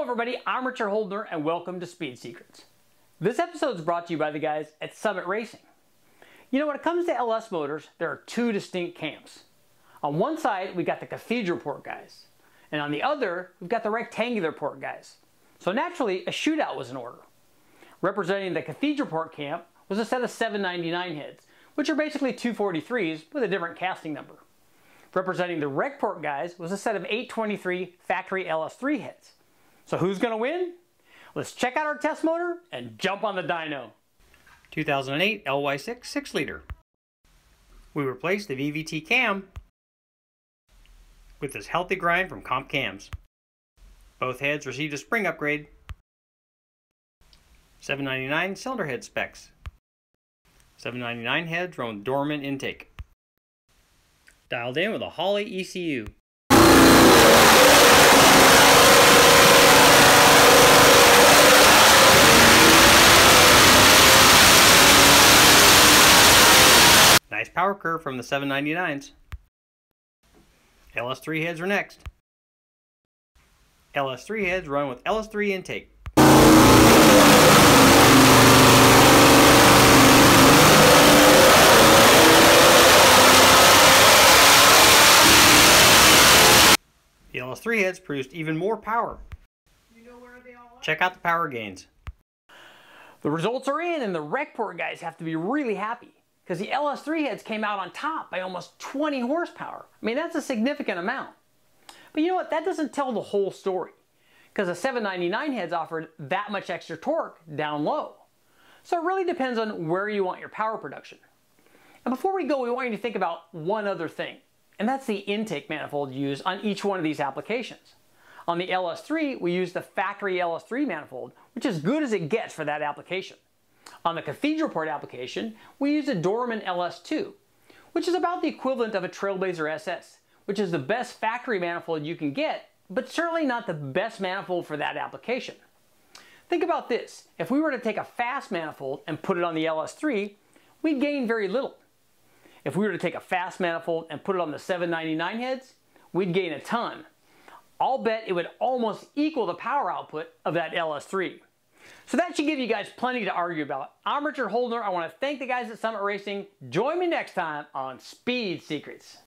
Hello everybody, I'm Richard Holdener and welcome to Speed Secrets. This episode is brought to you by the guys at Summit Racing. You know, when it comes to LS motors, there are two distinct camps. On one side, we've got the cathedral port guys, and on the other, we've got the rectangular port guys. So naturally, a shootout was in order. Representing the cathedral port camp was a set of 799 heads, which are basically 243s with a different casting number. Representing the rec port guys was a set of 823 factory LS3 heads. So who's going to win? Let's check out our test motor and jump on the dyno. 2008 LY6 6 liter. We replaced the VVT cam with this healthy grind from Comp Cams. Both heads received a spring upgrade. 799 cylinder head specs. 799 heads run with Dorman intake. Dialed in with a Holley ECU. Power curve from the 799s. LS3 heads are next. LS3 heads run with LS3 intake. The LS3 heads produced even more power. Check out the power gains. The results are in and the Recport guys have to be really happy because the LS3 heads came out on top by almost 20 horsepower. I mean, that's a significant amount. But you know what? That doesn't tell the whole story because the 799 heads offered that much extra torque down low. So it really depends on where you want your power production. And before we go, we want you to think about one other thing, and that's the intake manifold used on each one of these applications. On the LS3, we use the factory LS3 manifold, which is good as it gets for that application. On the Cathedral Port application, we use a Dorman LS2, which is about the equivalent of a Trailblazer SS, which is the best factory manifold you can get, but certainly not the best manifold for that application. Think about this. If we were to take a fast manifold and put it on the LS3, we'd gain very little. If we were to take a fast manifold and put it on the 799 heads, we'd gain a ton. I'll bet it would almost equal the power output of that LS3. So that should give you guys plenty to argue about. I'm Richard Holdener. I want to thank the guys at Summit Racing. Join me next time on Speed Secrets.